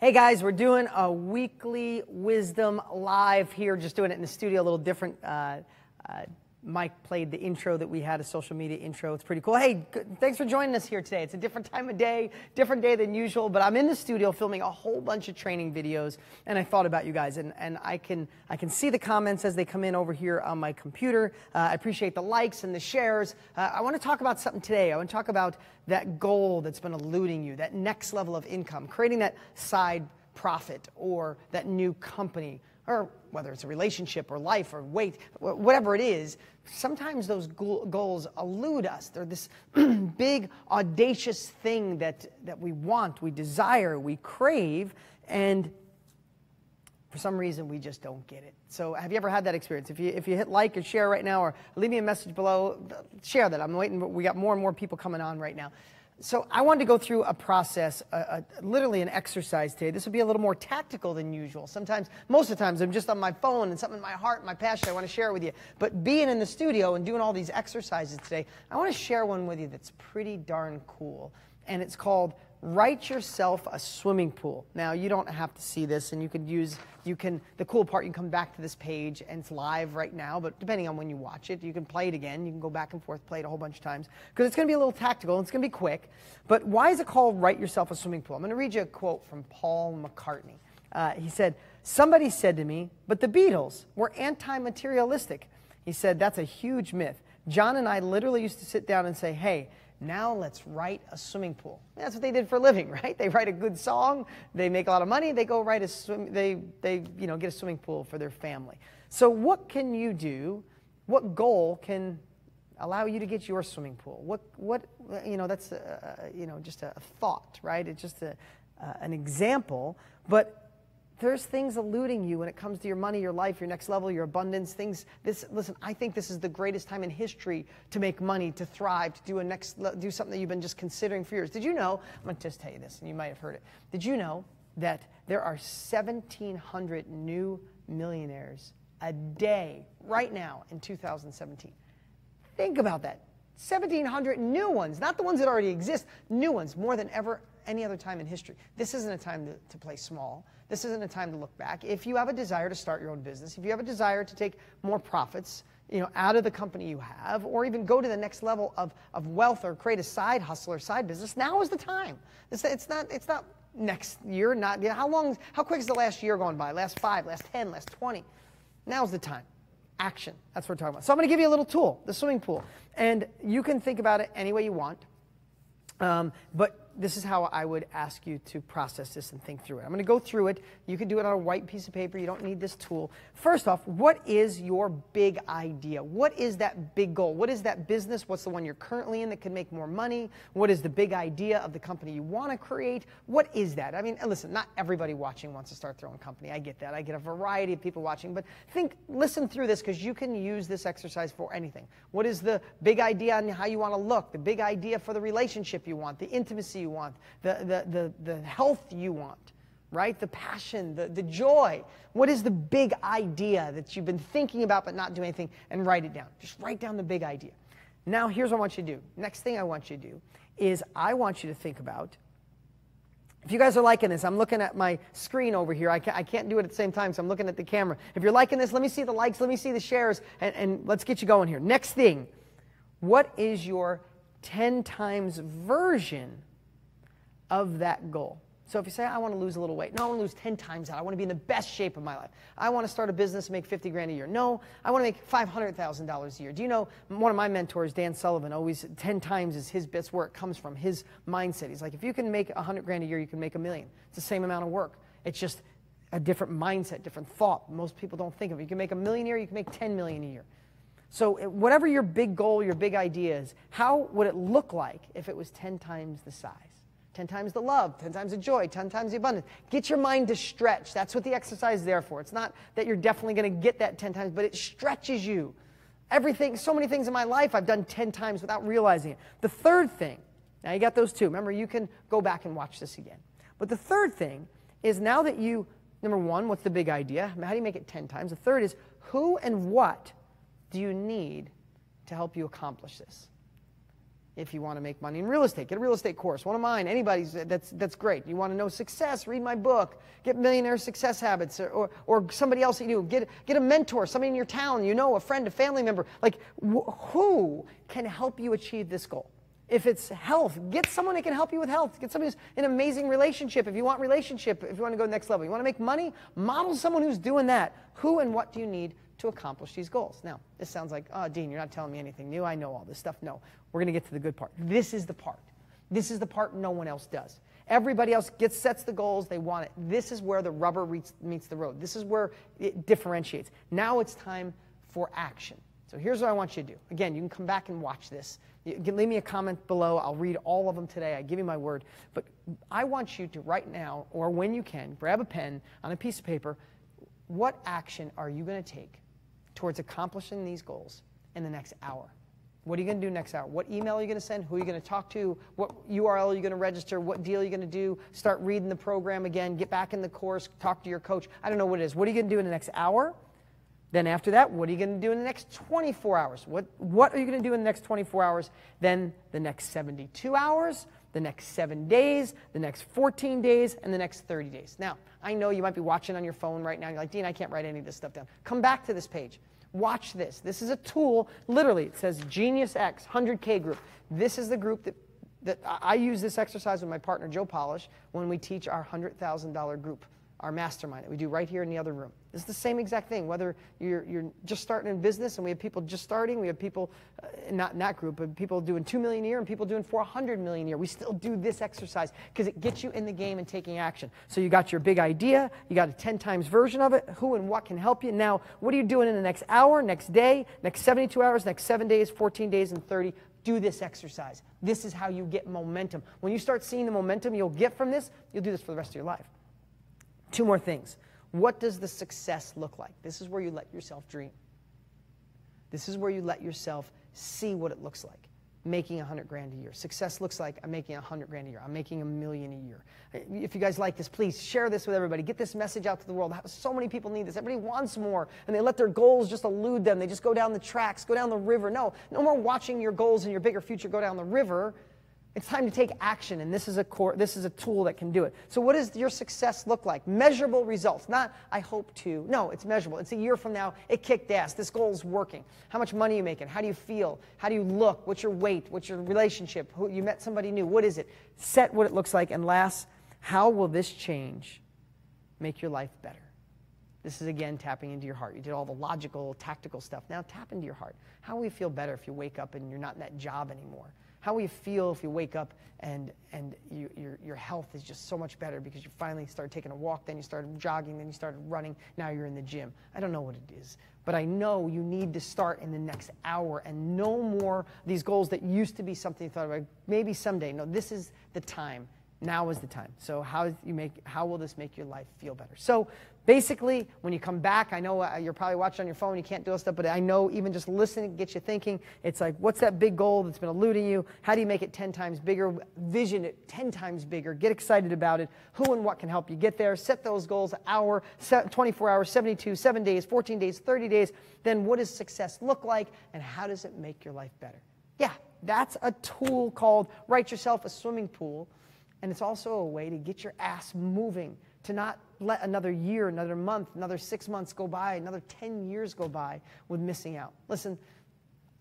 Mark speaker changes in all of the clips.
Speaker 1: Hey guys, we're doing a weekly wisdom live here, just doing it in the studio, a little different. Uh, uh, Mike played the intro that we had, a social media intro. It's pretty cool. Hey, thanks for joining us here today. It's a different time of day, different day than usual, but I'm in the studio filming a whole bunch of training videos, and I thought about you guys, and, and I, can, I can see the comments as they come in over here on my computer. Uh, I appreciate the likes and the shares. Uh, I want to talk about something today. I want to talk about that goal that's been eluding you, that next level of income, creating that side profit or that new company or whether it's a relationship or life or weight, whatever it is, sometimes those goals elude us. They're this big, audacious thing that, that we want, we desire, we crave, and for some reason we just don't get it. So have you ever had that experience? If you, if you hit like or share right now or leave me a message below, share that. I'm waiting, we got more and more people coming on right now. So I wanted to go through a process, a, a, literally an exercise today. This will be a little more tactical than usual. Sometimes, most of the times, I'm just on my phone and something in my heart, my passion, I want to share with you. But being in the studio and doing all these exercises today, I want to share one with you that's pretty darn cool. And it's called write yourself a swimming pool. Now, you don't have to see this, and you can use, you can, the cool part, you can come back to this page, and it's live right now, but depending on when you watch it, you can play it again. You can go back and forth, play it a whole bunch of times, because it's going to be a little tactical, and it's going to be quick. But why is it called write yourself a swimming pool? I'm going to read you a quote from Paul McCartney. Uh, he said, Somebody said to me, but the Beatles were anti materialistic. He said, That's a huge myth. John and I literally used to sit down and say, Hey, now let's write a swimming pool. That's what they did for a living, right? They write a good song, they make a lot of money, they go write a swim, they, they you know, get a swimming pool for their family. So what can you do? What goal can allow you to get your swimming pool? What, what, you know, that's, a, you know, just a thought, right? It's just a, an example, but there's things eluding you when it comes to your money, your life, your next level, your abundance, things. This, listen, I think this is the greatest time in history to make money, to thrive, to do a next, do something that you've been just considering for years. Did you know? I'm going to just tell you this, and you might have heard it. Did you know that there are 1,700 new millionaires a day right now in 2017? Think about that. 1,700 new ones, not the ones that already exist, new ones, more than ever any other time in history. This isn't a time to, to play small. This isn't a time to look back. If you have a desire to start your own business, if you have a desire to take more profits, you know, out of the company you have, or even go to the next level of, of wealth or create a side hustle or side business, now is the time. It's, it's not, it's not next year, not, you know, how long, how quick is the last year going by? Last five, last 10, last 20? Now's the time. Action. That's what we're talking about. So I'm going to give you a little tool, the swimming pool. And you can think about it any way you want. Um, but this is how I would ask you to process this and think through it. I'm going to go through it. You can do it on a white piece of paper. You don't need this tool. First off, what is your big idea? What is that big goal? What is that business? What's the one you're currently in that can make more money? What is the big idea of the company you want to create? What is that? I mean, listen, not everybody watching wants to start their own company. I get that. I get a variety of people watching, but think, listen through this because you can use this exercise for anything. What is the big idea on how you want to look? The big idea for the relationship you want, the intimacy you want, the, the, the, the health you want, right? The passion, the, the joy. What is the big idea that you've been thinking about but not doing anything? And write it down. Just write down the big idea. Now, here's what I want you to do. Next thing I want you to do is I want you to think about if you guys are liking this, I'm looking at my screen over here. I can't, I can't do it at the same time, so I'm looking at the camera. If you're liking this, let me see the likes, let me see the shares, and, and let's get you going here. Next thing, what is your 10 times version of that goal. So if you say, I want to lose a little weight, no, I want to lose 10 times that. I want to be in the best shape of my life. I want to start a business and make 50 grand a year. No, I want to make $500,000 a year. Do you know one of my mentors, Dan Sullivan, always 10 times is his best where it comes from, his mindset. He's like, if you can make 100 grand a year, you can make a million. It's the same amount of work. It's just a different mindset, different thought. Most people don't think of it. You can make a million a year, you can make 10 million a year. So whatever your big goal, your big idea is, how would it look like if it was 10 times the size? 10 times the love, 10 times the joy, 10 times the abundance. Get your mind to stretch. That's what the exercise is there for. It's not that you're definitely going to get that 10 times, but it stretches you. Everything, so many things in my life I've done 10 times without realizing it. The third thing, now you got those two. Remember, you can go back and watch this again. But the third thing is now that you, number one, what's the big idea? How do you make it 10 times? The third is who and what do you need to help you accomplish this? If you want to make money in real estate. Get a real estate course, one of mine, anybody's, that's, that's great. You want to know success, read my book, get millionaire success habits, or, or, or somebody else that you know, get, get a mentor, somebody in your town, you know, a friend, a family member. Like, wh- who can help you achieve this goal? If it's health, get someone that can help you with health. Get somebody who's an amazing relationship. If you want relationship, if you want to go next level, you want to make money, model someone who's doing that. Who and what do you need to accomplish these goals? Now, this sounds like, oh, Dean, you're not telling me anything new. I know all this stuff. No, we're going to get to the good part. This is the part. This is the part no one else does. Everybody else gets sets the goals, they want it. This is where the rubber meets, the road. This is where it differentiates. Now it's time for action. So here's what I want you to do. Again, you can come back and watch this. Can leave me a comment below. I'll read all of them today. I give you my word. But I want you to right now, or when you can, grab a pen on a piece of paper. What action are you going to take towards accomplishing these goals in the next hour? What are you going to do next hour? What email are you going to send? Who are you going to talk to? What URL are you going to register? What deal are you going to do? Start reading the program again. Get back in the course. Talk to your coach. I don't know what it is. What are you going to do in the next hour? Then after that, what are you going to do in the next 24 hours? What, what are you going to do in the next 24 hours? Then the next 72 hours, the next seven days, the next 14 days, and the next 30 days. Now, I know you might be watching on your phone right now. You're like, Dean, I can't write any of this stuff down. Come back to this page. Watch this. This is a tool. Literally, it says Genius X 100K group. This is the group that, that I use this exercise with my partner Joe Polish when we teach our $100,000 group our mastermind that we do right here in the other room. It's the same exact thing, whether you're, you're just starting in business and we have people just starting, we have people, uh, not in that group, but people doing 2 million a year and people doing 400 million a year. We still do this exercise because it gets you in the game and taking action. So you got your big idea, you got a 10 times version of it, who and what can help you. Now, what are you doing in the next hour, next day, next 72 hours, next 7 days, 14 days, and 30? do this exercise. This is how you get momentum. When you start seeing the momentum you'll get from this, you'll do this for the rest of your life. Two more things. What does the success look like? This is where you let yourself dream. This is where you let yourself see what it looks like. Making a hundred grand a year. Success looks like I'm making a hundred grand a year. I'm making a million a year. If you guys like this, please share this with everybody. Get this message out to the world. So many people need this. Everybody wants more, and they let their goals just elude them. They just go down the tracks, go down the river. No, no more watching your goals and your bigger future go down the river. It's time to take action, and this is a core, this is a tool that can do it. So, what does your success look like? Measurable results. Not I hope to. No, it's measurable. It's a year from now. It kicked ass. This goal is working. How much money are you making? How do you feel? How do you look? What's your weight? What's your relationship? Who, you met somebody new. What is it? Set what it looks like, and last, how will this change make your life better? This is again tapping into your heart. You did all the logical, tactical stuff. Now tap into your heart. How will you feel better if you wake up and you're not in that job anymore? How will you feel if you wake up and, and you, your, your health is just so much better because you finally started taking a walk, then you started jogging, then you started running, now you're in the gym? I don't know what it is, but I know you need to start in the next hour and no more these goals that used to be something you thought about maybe someday. No, this is the time. Now is the time. So how you make how will this make your life feel better? So basically, when you come back, I know uh, you're probably watching on your phone, you can't do all stuff, but I know even just listening gets you thinking. It's like, what's that big goal that's been eluding you? How do you make it 10 times bigger? Vision it 10 times bigger. Get excited about it. Who and what can help you get there? Set those goals, hour, 24 hours, 72, 7 days, 14 days, 30 days. Then what does success look like and how does it make your life better? Yeah, that's a tool called Write Yourself a Swimming Pool and it's also a way to get your ass moving, to not let another year, another month, another six months go by, another 10 years go by with missing out. Listen,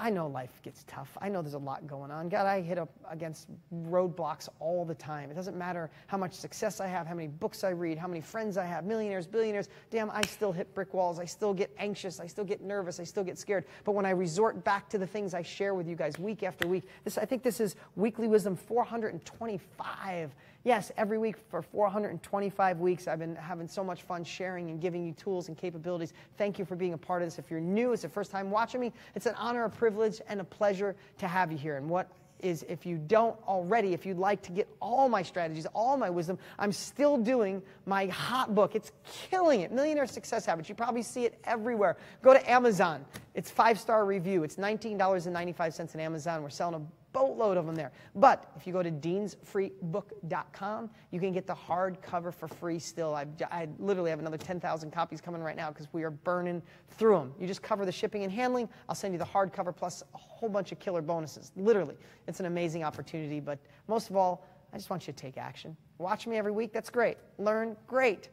Speaker 1: I know life gets tough. I know there's a lot going on. God, I hit up against roadblocks all the time. It doesn't matter how much success I have, how many books I read, how many friends I have, millionaires, billionaires. Damn, I still hit brick walls. I still get anxious. I still get nervous. I still get scared. But when I resort back to the things I share with you guys week after week, this I think this is Weekly Wisdom 425. Yes, every week for 425 weeks, I've been having so much fun sharing and giving you tools and capabilities. Thank you for being a part of this. If you're new, it's the first time watching me, it's an honor, a privilege, and a pleasure to have you here. And what is if you don't already, if you'd like to get all my strategies, all my wisdom, I'm still doing my hot book. It's killing it. Millionaire Success Habits. You probably see it everywhere. Go to Amazon. It's five star review. It's $19.95 on Amazon. We're selling a boatload of them there. But if you go to deansfreebook.com, you can get the hardcover for free still. I, I literally have another 10,000 copies coming right now because we are burning through them. You just cover the shipping and handling. I'll send you the hardcover plus a whole bunch of killer bonuses. Literally, it's an amazing opportunity. But most of all, I just want you to take action. Watch me every week, that's great. Learn, great.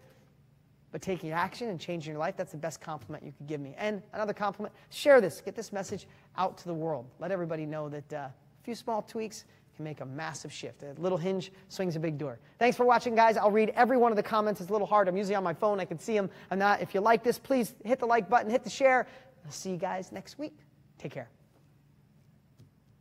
Speaker 1: But taking action and changing your life, that's the best compliment you could give me. And another compliment, share this. Get this message out to the world. Let everybody know that uh, few small tweaks can make a massive shift. A little hinge swings a big door. Thanks for watching, guys. I'll read every one of the comments. It's a little hard. I'm usually on my phone. I can see them. I'm not. If you like this, please hit the like button, hit the share. I'll see you guys next week. Take care.